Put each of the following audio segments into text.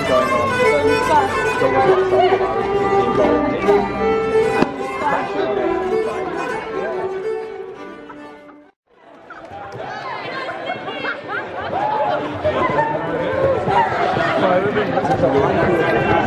it's always like something I was involved in. And passionate about it.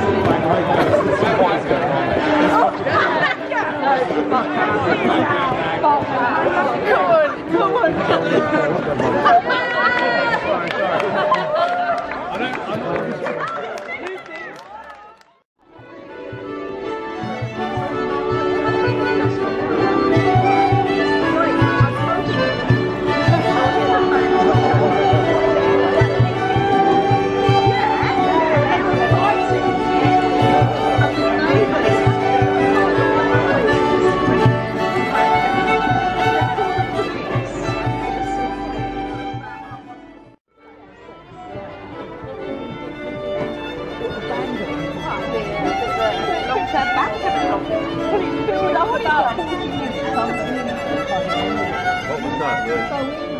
小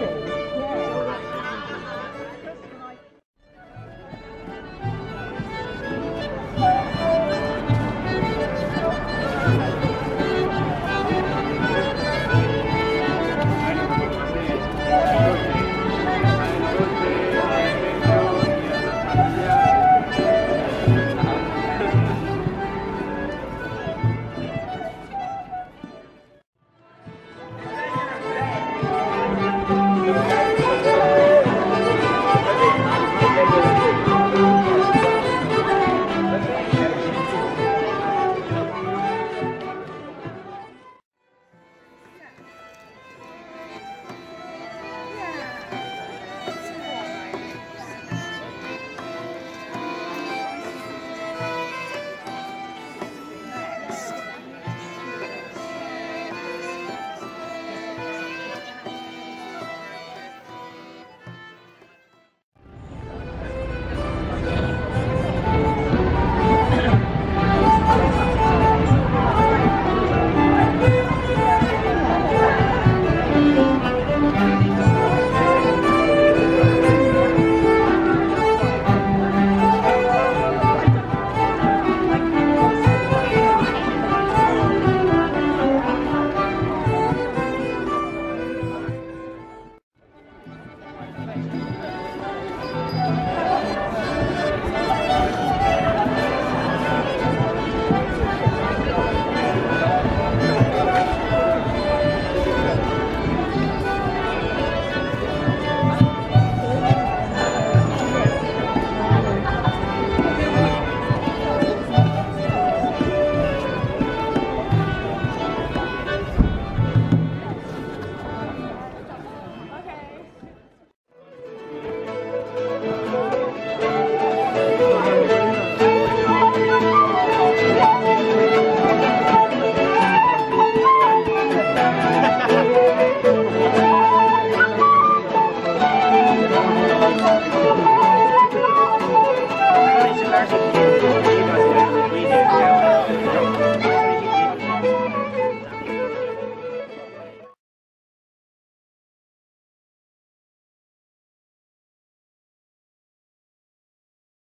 Amen.